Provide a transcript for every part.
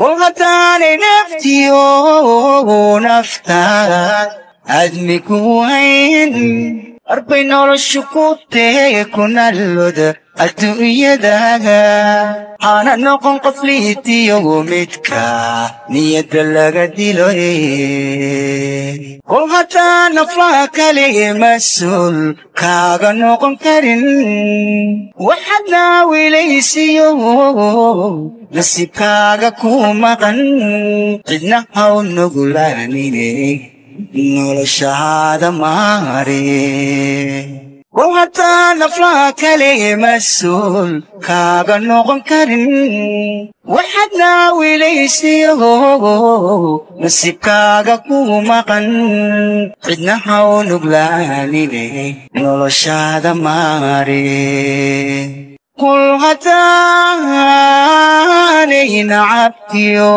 kol haddaanay naftiyo naftaada aadmigu hayn arbay noloshu ku tee adduunyadaga hana noqon qof liitiyo midka niyadda laga dilo kol haddaa naflaha kale mas'uul kaaga noqon karin waxaad naawilaysiyo nasiibkaaga ku maqan cidna haw nugulaanine noloshaada maare وعطانا كلمة السول كاغا نوغن كارن وحدنا وليسيغو نسيب كاغا كوماقن عدنا حول بلاني لي نولو شادا ماري قل غتاني نعبتيو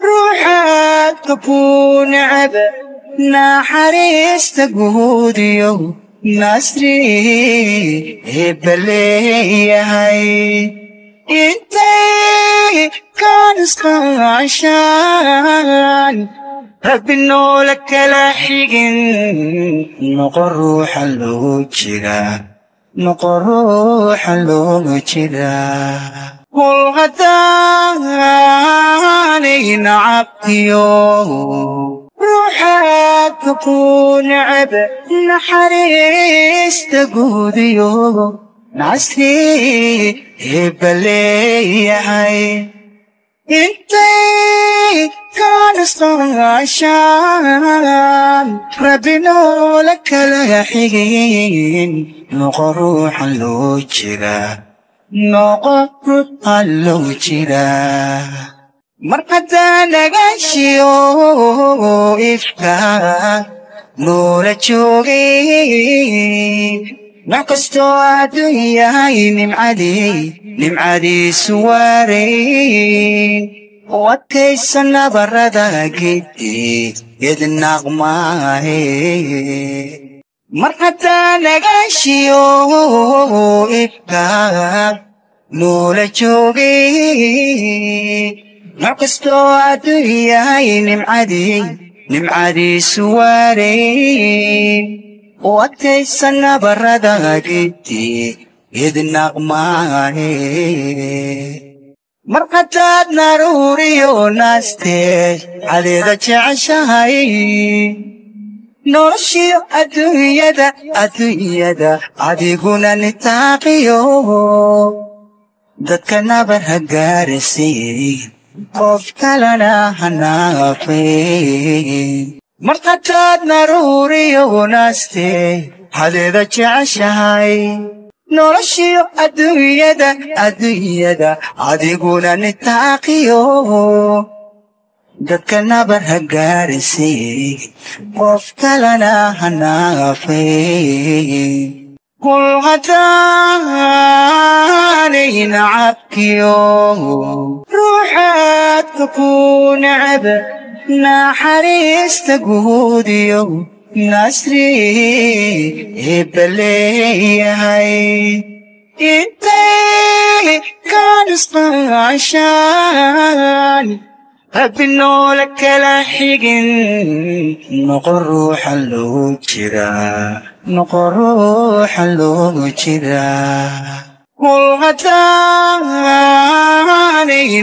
روحات تكون عبد. نحريست جهوديو nasri eebaleeyahay intay kaan isqaashaan rabbi noola kala xigin noqon ruuxa loo jiraa noqon ruuxa looga jiraa kul haddaanay nacabtiyo حقكو لعب نحريس تقوديو نعسلي هبلي يا عين انتي كان صنع عشان ربنا لك الحين نقروح اللوجرة نقروح اللوجرة. Mar haddaa nagaashiyo ifka noola joogay nooc kastoo adduunyahay nimcadii nimcadiisu waarayn u adkaysa nabarada geedkii yadnaqmaahe mar haddaa nagaashiyo ifka noola joogay nooc kastoo adduunyahay nimcadii nimcadiisu waarayn u adkaysa nabarada geedkii yadnaqmaahe mar haddaad naruuriyo naastee cadeeda jeceshahay noloshiyo adduunyada adduunyada adiguna nitaaqiyo dadka nabar ha gaarasiin qof kalena ha naafeen mar haddaad naruuriyo naastee hadeeda jeceshahay noloshiyo adduunyada adduunyada adiguna nitaaqiyo dadka nabar ha gaarasiin qof kalena ha قل غدا علينا عبك روحات تكون عبء ما حريس تقود يوم نصري يبلي هاي انت كان عشان أبنو لك لاحقن نقر روح كذا نقروح اللوجدا والغتانين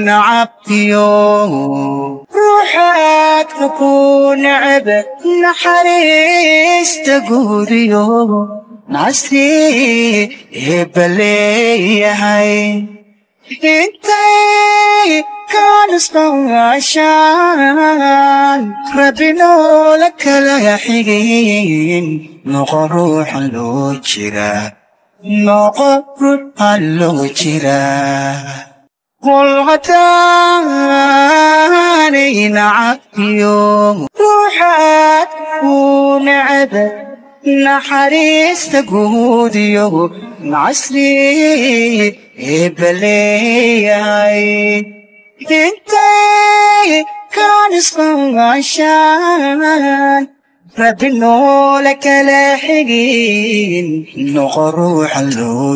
عبديو. روحات أكون عبد نحريس تقوليو ناسي يبلي هاي ఇంతే عشان ربنا لك الحين نقر حلوشرا نقر حلوشرا قل غتاني عقيوم روحات ونعب نحريس تقود يوم ku necab naxariista guudiyo nasri eebaleeyahay intay kaan isqaashaan rabbi noola noqon ruuxa loo